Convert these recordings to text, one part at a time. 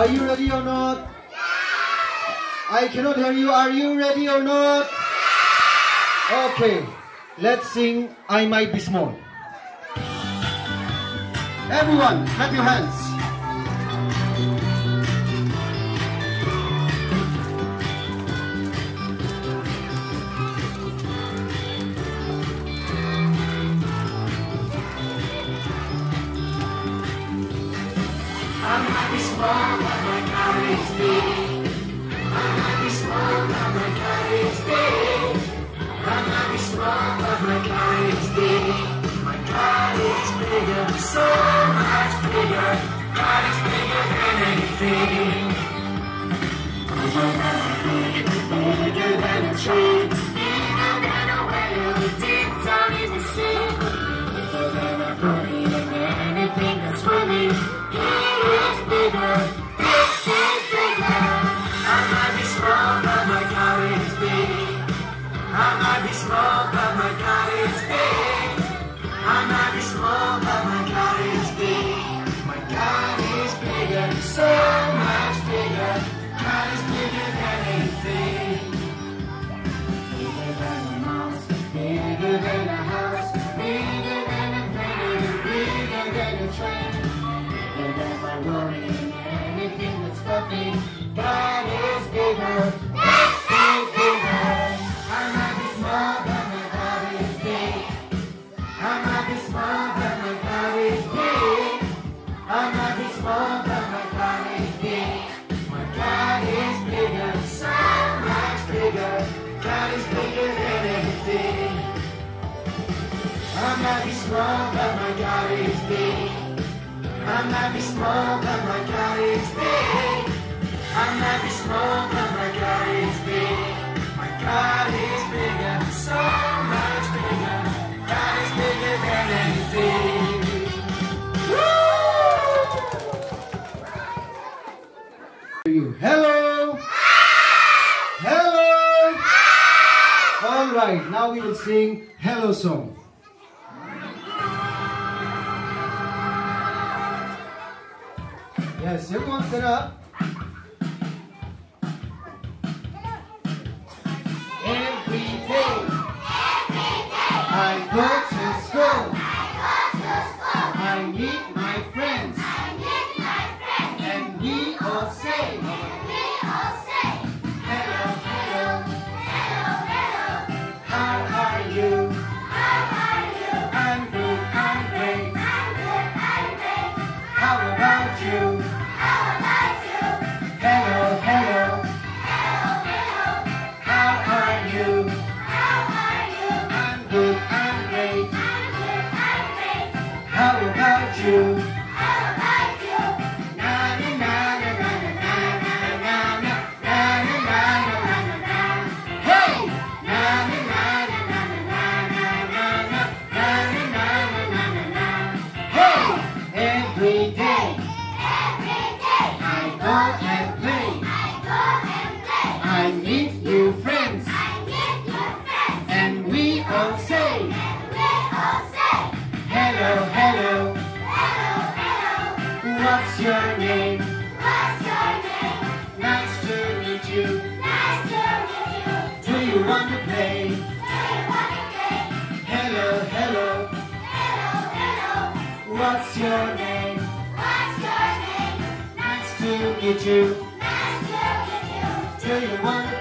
Are you ready or not? Yeah. I cannot hear you. Are you ready or not? Yeah. Okay, let's sing I Might Be Small. Everyone, clap your hands. my car is my is my is. My is bigger, so much bigger. God is bigger than anything. Small, but my God is big. I might be small, but my God is big. My God is bigger, so much bigger. God is bigger than anything. Bigger than a mouse, bigger than a house, bigger than a plane, bigger than a train. Bigger anything that's fluffy. God is bigger, might be small, but my God is big. I might be small, but my God is big. I might be small, but my God is big. My God is bigger, so much bigger. God is bigger than anything. you. Hello. Hello. All right, now we will sing Hello song. Now someone sit up. Every day, I go to school. I go to school. I meet my friends. hello, hello. Hello, hello. What's your name? What's your name? Nice to meet you. Nice to meet you. Do you want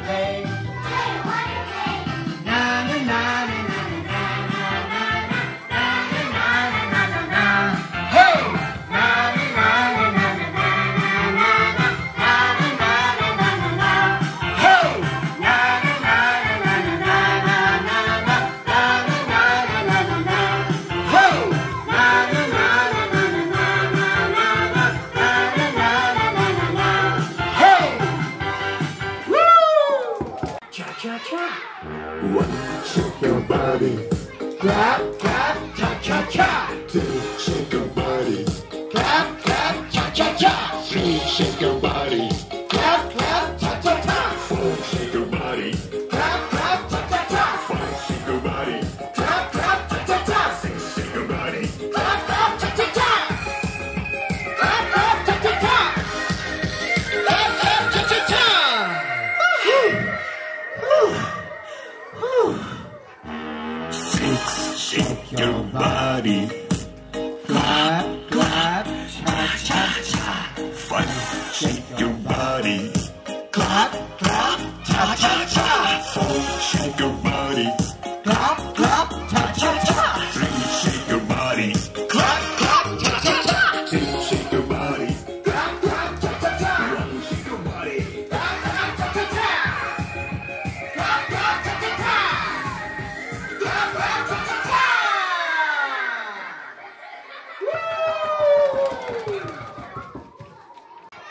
your body.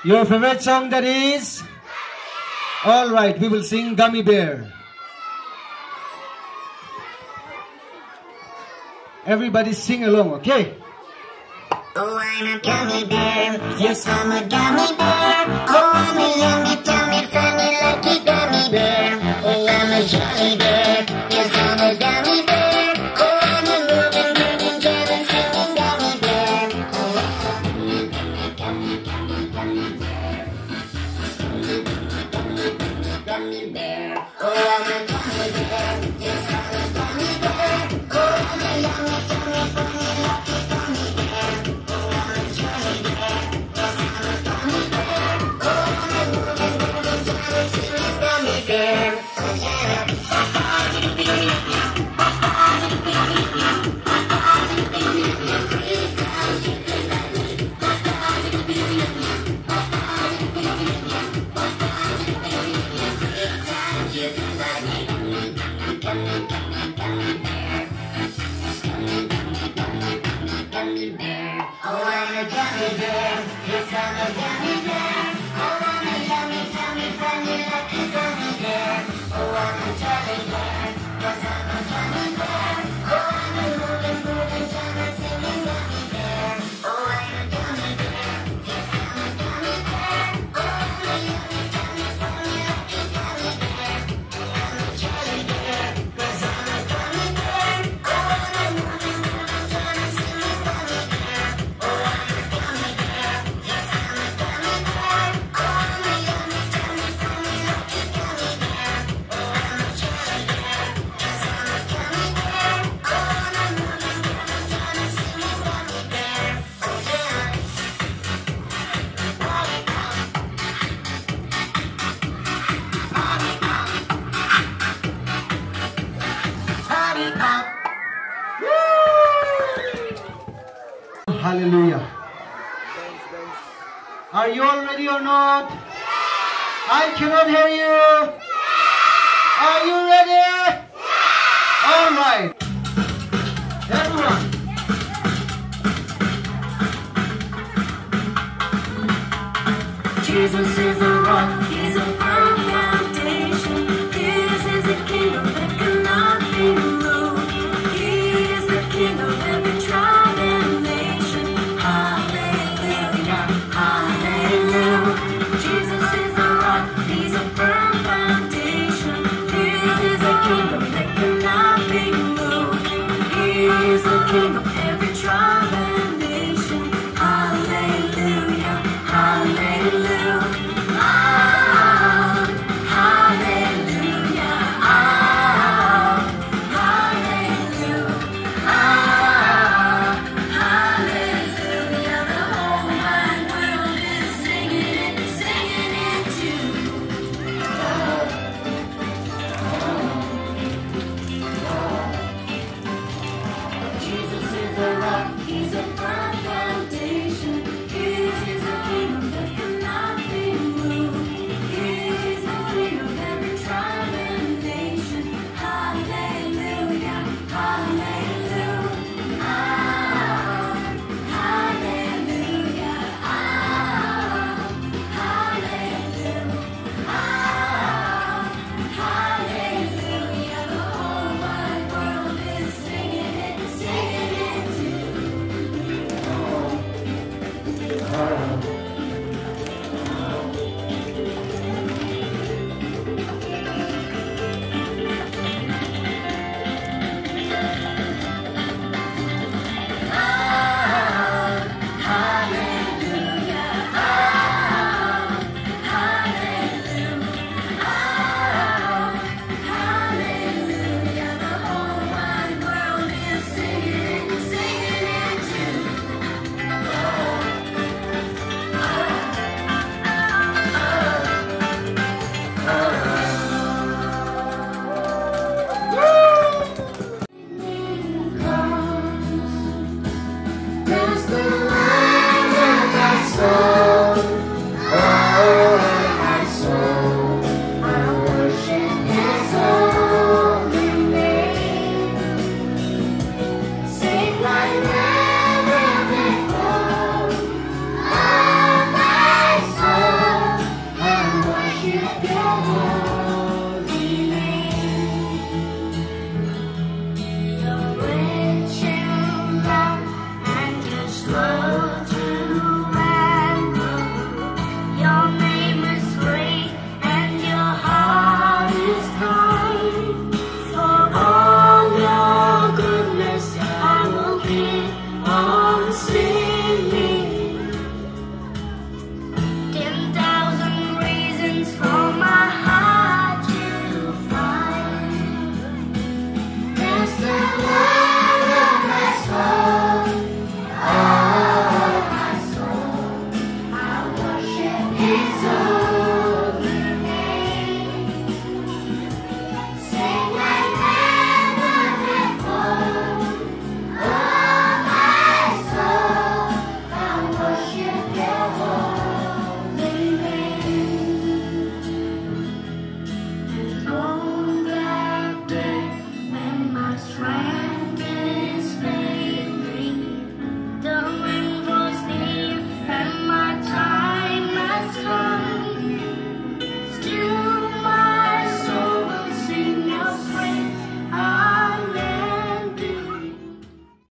Your favorite song that is? All right, we will sing Gummy Bear. Everybody sing along, okay? Oh, I'm a gummy bear. Yes, I'm a gummy bear. Oh, I'm a yummy, tummy, funny, lucky gummy bear. Oh, I'm a jolly Hallelujah. Are you all ready or not? I cannot hear you. Are you ready? All right. Everyone. Jesus is